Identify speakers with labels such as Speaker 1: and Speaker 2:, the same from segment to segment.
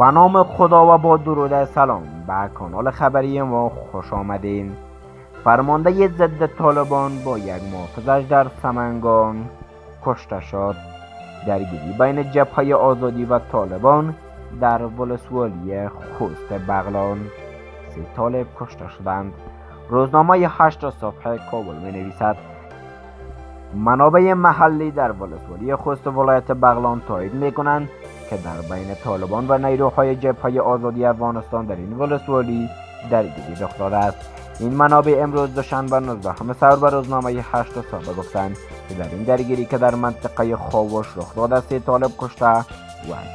Speaker 1: به نام خدا و با درود سلام. به کانال خبری ما خوش آمدین. فرمانده ضد طالبان با یک محافظش در سمنگان کشته شد درگیری بین جبهه آزادی و طالبان در ولسوالی خوست بغلان. سه طالب کشته شدند. روزنامه هشت صفحه کابل می نویسد منابع محلی در ولسوالی خوست ولایت بغلان تایید می کنند که در بین طالبان و نیروهای جبهه آزادی افغانستان در این ولسوالی درگیری رخ داده است. این منابع امروز دوشنبه 19 سور به روزنامه هشت صبح گفتند که در این درگیری که در منطقه خاوش رخ داده سه طالب کشته و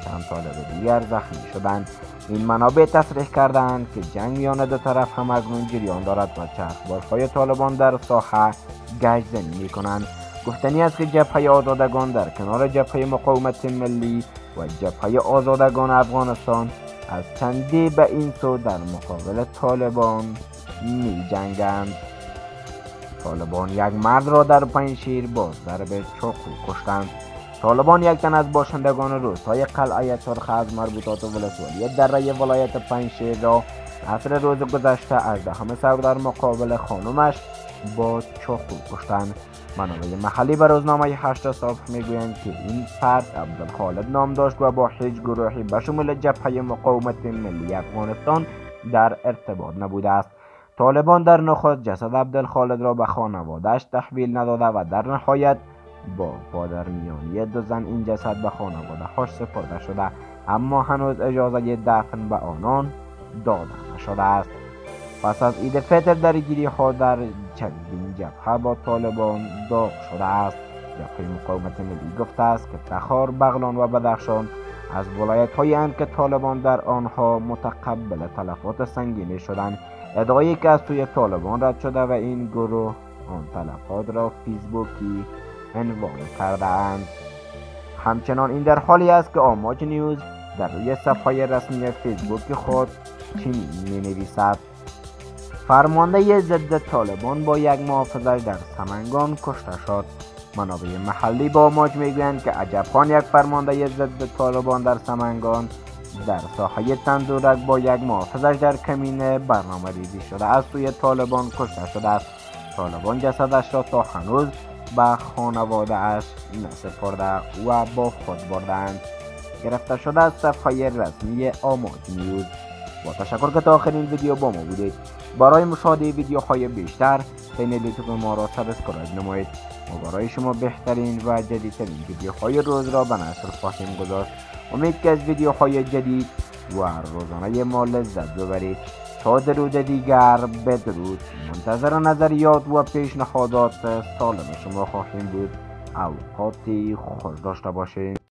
Speaker 1: چند طالب دیگر زخمی شدند. این منابع تصریح کردند که جنگ میان دو طرف هم اکنون جریان دارد و چرخبارهای طالبان در ساحه گشت زنی می کنند گفتنی است که جبهه آزادگان در کنار جبهه مقاومت ملی و جبهه آزادگان افغانستان از چندی به این سو در مقابل طالبان می جنگند طالبان یک مرد را در پنشیر با ضرب چاقو کشتند. طالبان یک تن از باشندگان روستای قلعه چرخ از مربوطات ولسوالی دره ولایت پنشیر را عصر روز گذشته از دهم سور در مقابل خانمش با چاقو کشتند. منابع محلی به روزنامه هشت صبح می‌گویند که این فرد عبدالخالد نام داشت و با هیچ گروهی به شمول جبهه مقاومت ملی افغانستان در ارتباط نبوده است. طالبان در نخست جسد عبدالخالد را به خانوادهش تحویل نداده و در نهایت با پادرمیانی دو زن این جسد به خانواده هاش سپرده شده اما هنوز اجازه دفن به آنان داده نشده است. پس از عید فطر درگیری ها در چندین جبهه با طالبان داغ شده است. جبهه مقاومت ملی گفته است که تخار بغلان و بدخشان از ولایت های که طالبان در آنها متقبل تلفات سنگینی شدند ادعایی که از سوی طالبان رد شده و این گروه آن تلفات را فیسبوکی عنوان کرده اند. همچنان این در حالی است که آماج نیوز در روی صفحه رسمی فیسبوک خود چنین می نویسد فرمانده ضد طالبان با یک محافظه در سمنگان کشته شد. منابع محلی با آماج می‌گویند که عجبخان یک فرمانده ضد طالبان در سمنگان در ساحه تندورک با یک محافظش در کمینه برنامه ریزی شده از سوی طالبان کشته شده است. طالبان جسدش را تا هنوز به خانواده اش نسپرده و با خود بردند گرفته شده از صفحه رسمی آماج نیوز. با تشکر که تا آخرین ویدیو با ما بودید. برای مشاهده ویدیوهای بیشتر کانال یوتیوب ما را سابسکرایب نمایید. ما برای شما بهترین و جدیدترین ویدیوهای روز را به نشر خواهیم گذاشت. امید که از ویدیوهای جدید و روزانه ما لذت ببرید. تا درود دیگر بدرود منتظر نظریات و پیشنهادات سالم شما خواهیم بود. اوقاتی خوش داشته باشید